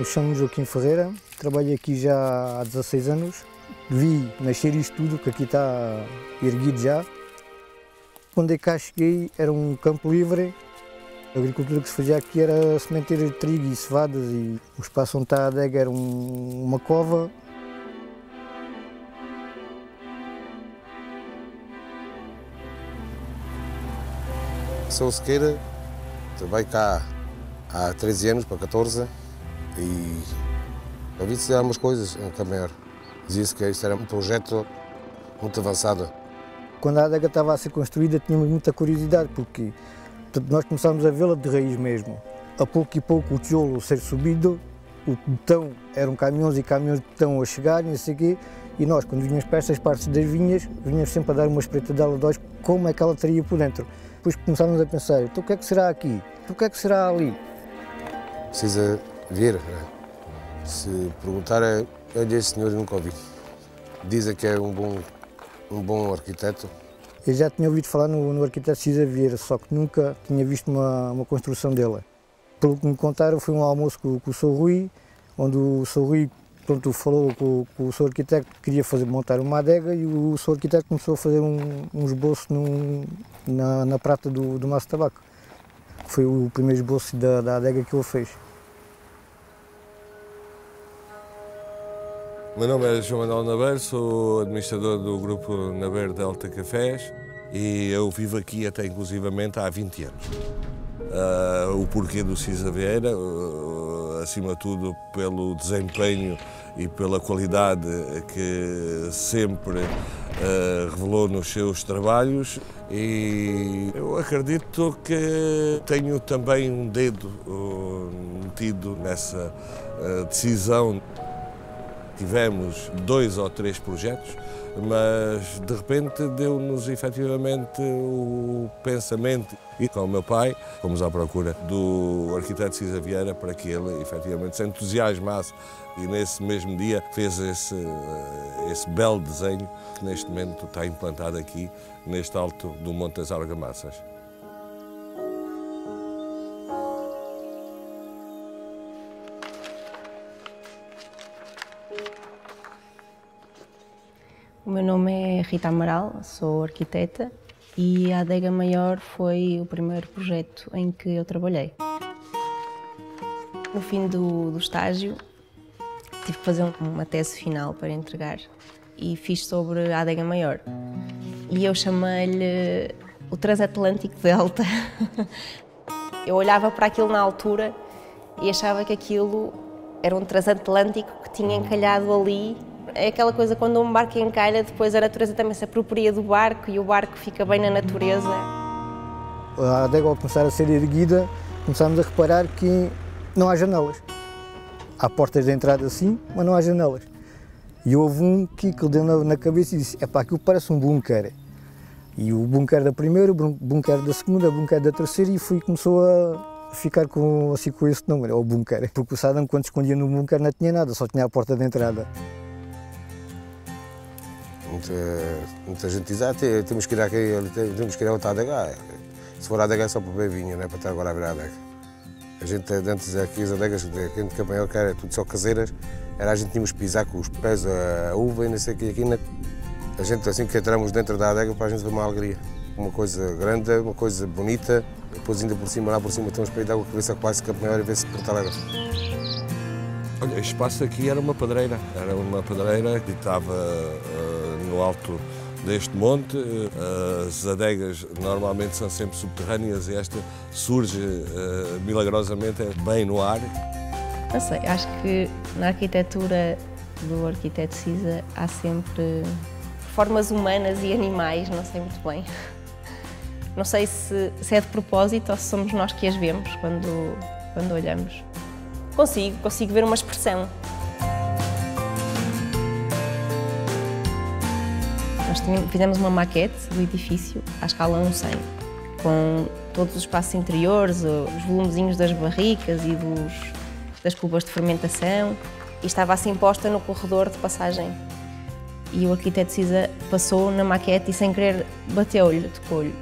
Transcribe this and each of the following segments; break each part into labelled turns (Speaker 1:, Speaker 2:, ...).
Speaker 1: Me chamo Joaquim Ferreira, trabalho aqui já há 16 anos. Vi nascer isto tudo, que aqui está erguido já. Quando é cá cheguei era um campo livre. A agricultura que se fazia aqui era sementeira de trigo e cevadas e o espaço onde está a adega era um, uma cova.
Speaker 2: Sou Sequeira, trabalho cá há 13 anos, para 14, e dizer algumas coisas em Camer. Dizia-se que isto era um projeto muito avançado.
Speaker 1: Quando a adega estava a ser construída tínhamos muita curiosidade, porque nós começámos a vê-la de raiz mesmo. A pouco e pouco o tijolo ser subido, o betão, eram caminhões e caminhões de betão a chegar, não sei quê, e nós, quando vinhamos para estas partes das vinhas, vinhamos sempre a dar uma espreitadela de olhos como é que ela teria por dentro. Depois começámos a pensar, então o que é que será aqui? Então, o que é que será ali?
Speaker 2: Precisa ver. Né? Se perguntar, é, olha, esse senhor eu nunca ouvi. Dizem que é um bom, um bom arquiteto.
Speaker 1: Eu já tinha ouvido falar no, no arquiteto Cisa Vieira, só que nunca tinha visto uma, uma construção dele. Pelo que me contaram, foi um almoço com, com o Sr. Rui, onde o Sr. Rui pronto, falou com, com o Sr. Arquiteto que queria fazer, montar uma adega e o Sr. Arquiteto começou a fazer um, um esboço num, na, na prata do, do maço de tabaco. Foi o primeiro esboço da, da adega que ele fez.
Speaker 3: Meu nome é João Manuel Nabeiro, sou administrador do grupo Nabeiro Delta Cafés e eu vivo aqui até inclusivamente há 20 anos. Uh, o porquê do Cisa Vieira, uh, acima de tudo pelo desempenho e pela qualidade que sempre uh, revelou nos seus trabalhos e eu acredito que tenho também um dedo metido nessa decisão tivemos dois ou três projetos, mas de repente deu-nos efetivamente o pensamento. E com o meu pai fomos à procura do arquiteto Cisa Vieira para que ele efetivamente se entusiasmasse e nesse mesmo dia fez esse, esse belo desenho que neste momento está implantado aqui neste alto do Monte das Argamassas.
Speaker 4: O meu nome é Rita Amaral, sou arquiteta e a Adega Maior foi o primeiro projeto em que eu trabalhei. No fim do, do estágio, tive que fazer uma tese final para entregar e fiz sobre a Adega Maior. E eu chamei-lhe o Transatlântico Delta. eu olhava para aquilo na altura e achava que aquilo era um transatlântico que tinha encalhado ali é aquela coisa quando um barco encalha, depois a natureza também se apropria do barco e o barco fica bem na natureza.
Speaker 1: A adega ao começar a ser erguida, começámos a reparar que não há janelas. Há portas de entrada sim, mas não há janelas. E houve um que, deu na, cabeça e disse, é pá, aquilo parece um bunker. E o bunker da primeira, o bunker da segunda, o bunker da terceira e fui começou a ficar com, assim, com esse nome, é o bunker. Porque o Saddam quando escondia no bunker não tinha nada, só tinha a porta de entrada.
Speaker 2: Muita, muita gente diz, ah, temos que ir aqui, temos que ir a outra adega. Se for a adega é só para beber vinho, não é para estar agora a ver a adega. A gente antes aqui as adegas, aqui em Campanhal, que era tudo só caseiras, era a gente tínhamos que pisar com os pés, a uva e não sei o que aqui. Na... A gente assim que entramos dentro da adega para a gente ver uma alegria. Uma coisa grande, uma coisa bonita, depois ainda por cima, lá por cima tem um espelho de água que vê se quase Campanhal e vê se Porto Alegre.
Speaker 3: Olha, este espaço aqui era uma pedreira, era uma pedreira que estava uh, no alto deste monte. Uh, as adegas normalmente são sempre subterrâneas e esta surge uh, milagrosamente bem no ar.
Speaker 4: Não sei, acho que na arquitetura do arquiteto Cisa há sempre formas humanas e animais, não sei muito bem. Não sei se, se é de propósito ou se somos nós que as vemos quando, quando olhamos. Consigo, consigo ver uma expressão. Nós fizemos uma maquete do edifício à escala 1-100, com todos os espaços interiores, os volumezinhos das barricas e dos, das cubas de fermentação, e estava assim posta no corredor de passagem. E o arquiteto Cisa passou na maquete e, sem querer, bateu-lhe, tocou-lhe.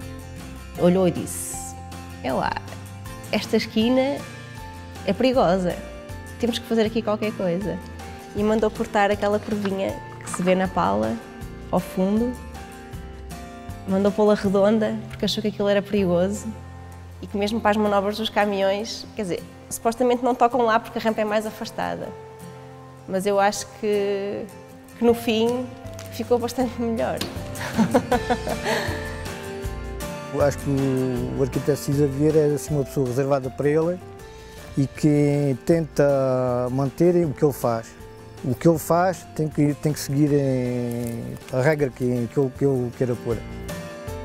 Speaker 4: Olhou e disse: É lá, esta esquina é perigosa. temos que fazer aqui qualquer coisa. E mandou portar aquela curvinha que se vê na pala, ao fundo. Mandou pô-la redonda, porque achou que aquilo era perigoso. E que mesmo para as manobras dos caminhões, quer dizer, supostamente não tocam lá porque a rampa é mais afastada. Mas eu acho que, que no fim ficou bastante melhor.
Speaker 1: Eu acho que o, arquiteto Cisa Vieira é assim, uma pessoa reservada para ele e que tenta manter o que ele faz. O que ele faz tem que, tem que seguir a regra que, que, eu, que eu queira pôr.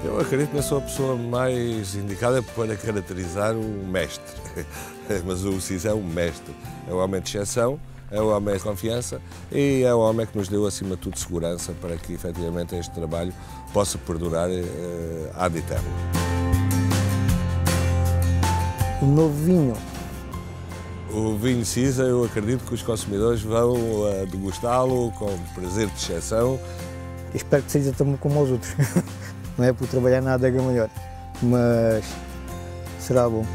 Speaker 3: Eu acredito que não sou a pessoa mais indicada para caracterizar o mestre, mas o Cisa é um mestre, é um homem de exceção, é um homem de confiança e é um homem que nos deu, acima de tudo, segurança para que, efetivamente, este trabalho possa perdurar uh, ad eterno.
Speaker 1: O novo vinho.
Speaker 3: O vinho Cisa, eu acredito que os consumidores vão uh, degustá-lo com prazer de exceção.
Speaker 1: Espero que seja também como os outros. Não é por trabalhar na adega maior, mas será bom.